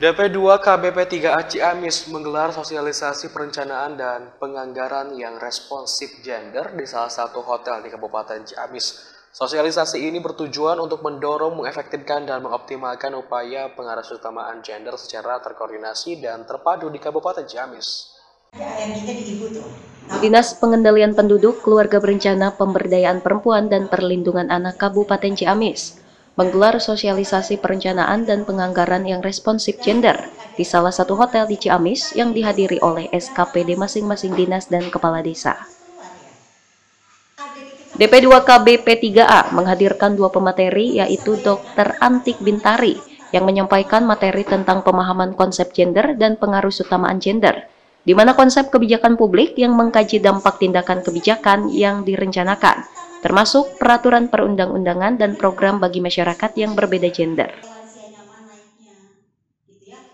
DP2 KBP 3A Ciamis menggelar sosialisasi perencanaan dan penganggaran yang responsif gender di salah satu hotel di Kabupaten Ciamis. Sosialisasi ini bertujuan untuk mendorong, mengefektifkan, dan mengoptimalkan upaya pengarahutamaan gender secara terkoordinasi dan terpadu di Kabupaten Ciamis. Dinas Pengendalian Penduduk, Keluarga Berencana, Pemberdayaan Perempuan, dan Perlindungan Anak Kabupaten Ciamis menggelar sosialisasi perencanaan dan penganggaran yang responsif gender di salah satu hotel di Ciamis yang dihadiri oleh SKPD masing-masing dinas dan kepala desa. DP2KB P3A menghadirkan dua pemateri yaitu Dr. Antik Bintari yang menyampaikan materi tentang pemahaman konsep gender dan pengaruh utamaan gender, di mana konsep kebijakan publik yang mengkaji dampak tindakan kebijakan yang direncanakan termasuk peraturan perundang-undangan dan program bagi masyarakat yang berbeda gender.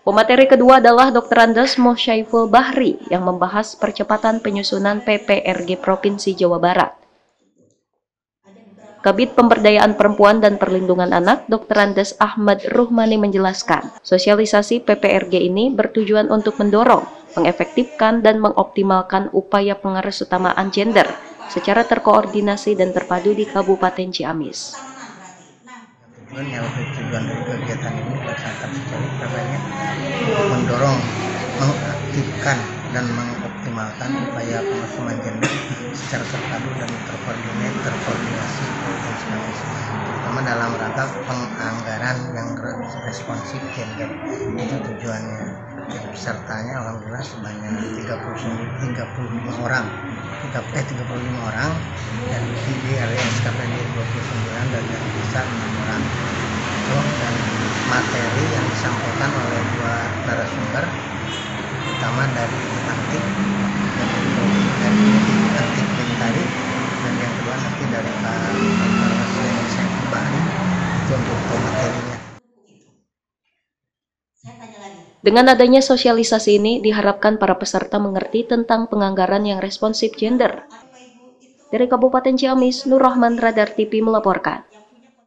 Pemateri kedua adalah Dr. Andes Mosyaiful Bahri yang membahas percepatan penyusunan PPRG Provinsi Jawa Barat. Kabit Pemberdayaan Perempuan dan Perlindungan Anak, Dr. Andes Ahmad Ruhmani menjelaskan, sosialisasi PPRG ini bertujuan untuk mendorong, mengefektifkan, dan mengoptimalkan upaya pengarusutamaan gender secara terkoordinasi dan terpadu di Kabupaten Ciamis. Yang tujuan dari kegiatan ini dilaksanakan secara utamanya mendorong, mengaktifkan dan mengoptimalkan upaya pengasuhan gender secara terpadu dan terkoordinasi, terkoordinasi terutama dalam rangka penganggaran yang responsif gender itu tujuannya. Pesertanya alhamdulillah sebanyak 30 35 orang. 3, eh, 35 orang. Dan di area SKPD 29 dan yang bisa 6 orang. Dan materi yang disampaikan oleh dua narasumber utama dari Antik dan dari Antik Bintari dan yang kedua nanti dari Pak itu untuk materinya Dengan adanya sosialisasi ini, diharapkan para peserta mengerti tentang penganggaran yang responsif gender. Dari Kabupaten Ciamis, Nur Rahman Radar TV melaporkan.